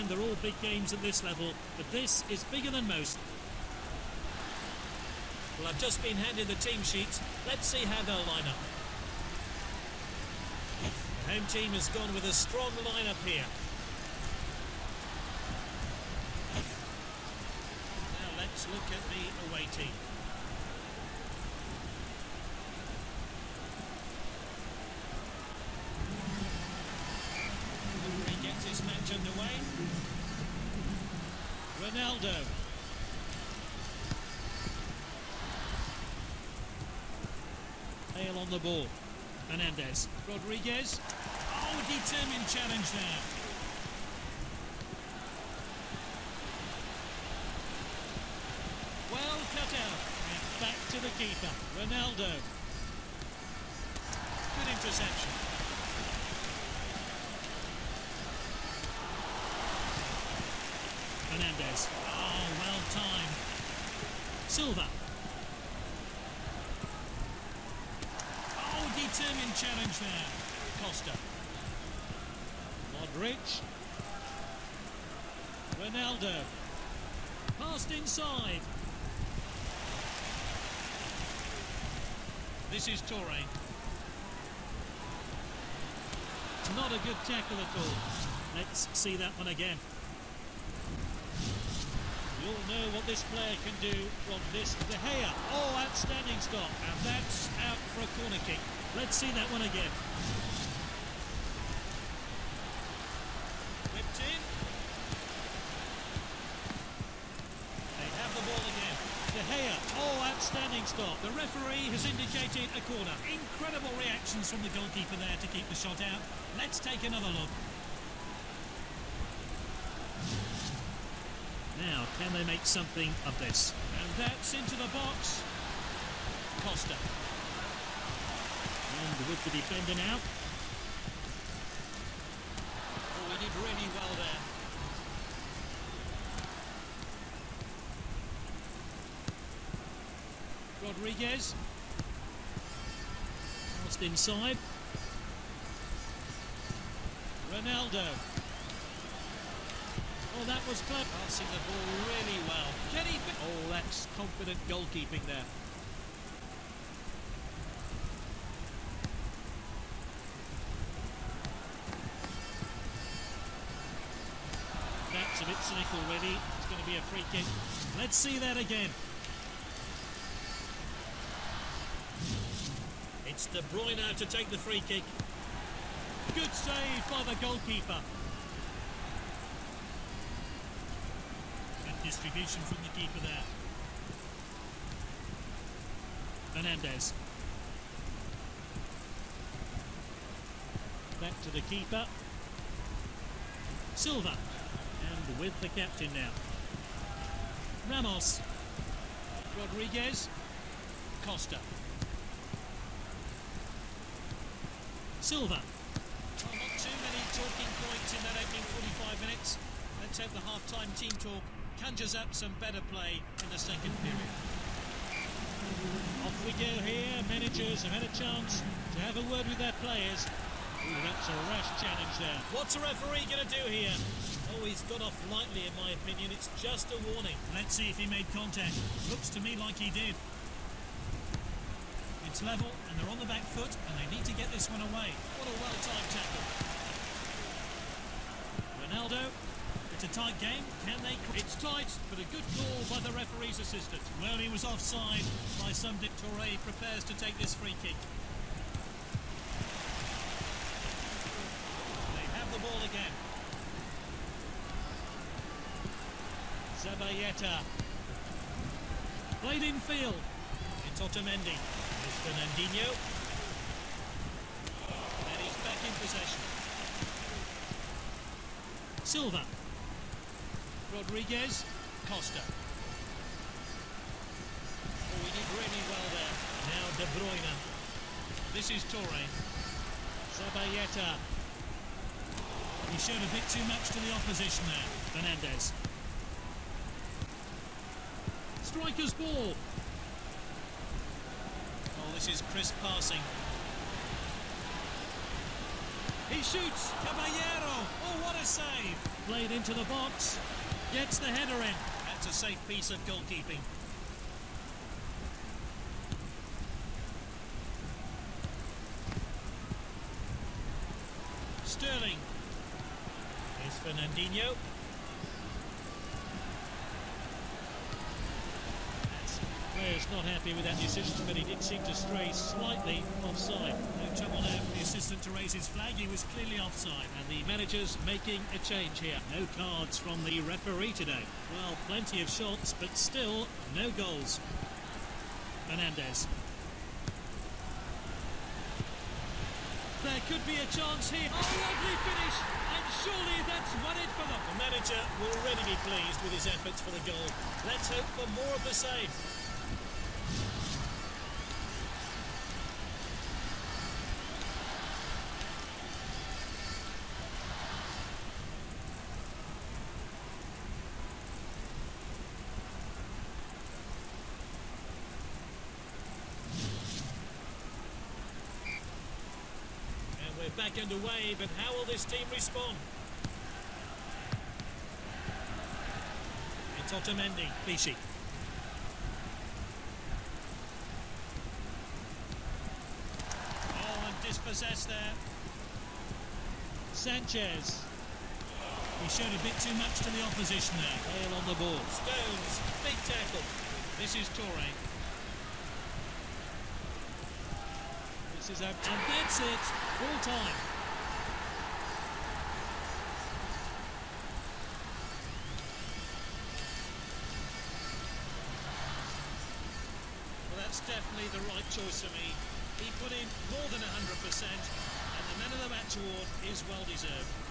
and they're all big games at this level, but this is bigger than most. Well, I've just been handed the team sheets. Let's see how they'll line up. The home team has gone with a strong lineup here. Now let's look at the away team. He underway. Ronaldo. Hale on the ball. Hernandez. Rodriguez. Oh, determined challenge there. Well cut out. And back to the keeper. Ronaldo. Good interception. Hernandez. Oh, ah, well timed. Silva. Oh, determined challenge there. Costa. Modric. Ronaldo. Passed inside. This is Touré. Not a good tackle at all. Let's see that one again. All know what this player can do from this. De Gea. Oh, outstanding stop. And that's out for a corner kick. Let's see that one again. Whipped in. They have the ball again. De Gea. Oh, outstanding stop. The referee has indicated a corner. Incredible reactions from the goalkeeper there to keep the shot out. Let's take another look. Now, can they make something of this? And that's into the box. Costa. And with the defender now. Oh, he did really well there. Rodriguez. Passed inside. Ronaldo. Oh, that was clever. Passing the ball really well. Oh, that's confident goalkeeping there. That's a bit cynical, really. It's going to be a free kick. Let's see that again. It's De Bruyne to take the free kick. Good save by the goalkeeper. Distribution from the keeper there. Fernandez. Back to the keeper. Silva. And with the captain now. Ramos. Rodriguez. Costa. Silva. Not too many talking points in that opening 45 minutes. Let's hope the half-time team talk conjures up some better play in the second period. Off we go here. Managers have had a chance to have a word with their players. Ooh, that's a rash challenge there. What's a referee going to do here? Oh, he's got off lightly, in my opinion. It's just a warning. Let's see if he made contact. Looks to me like he did. It's level, and they're on the back foot, and they need to get this one away. What a well-timed tackle. Ronaldo, it's a tight game. Can they? It's tight, but a good call by the referee's assistant. Well, he was offside by some. Touré prepares to take this free kick. They have the ball again. Zabaleta. Played in field. It's Otamendi. It's Fernandinho. And he's back in possession. Silva. Rodriguez. Costa. Oh, he did really well there. Now De Bruyne. This is Touré. Zabaleta. He showed a bit too much to the opposition there. Fernandez. Striker's ball. Oh, this is crisp passing. He shoots. Caballero. Oh, what a save. Played Played into the box. Gets the header in. That's a safe piece of goalkeeping. Sterling. Here's Fernandinho. Not happy with that decision, but he did seem to stray slightly offside. No trouble there for the assistant to raise his flag. He was clearly offside. And the manager's making a change here. No cards from the referee today. Well, plenty of shots, but still no goals. Fernandez. There could be a chance here. Oh, lovely finish! And surely that's won it for them. The manager will already be pleased with his efforts for the goal. Let's hope for more of the same. We're back underway, but how will this team respond? It's Otamendi. Vichy. Oh, and dispossessed there. Sanchez. He showed a bit too much to the opposition there. Hale on the ball. Stones, big tackle. This is Touré. This is out. And that's it. Full time. Well, that's definitely the right choice for me. He put in more than 100%, and the Man of the Match award is well deserved.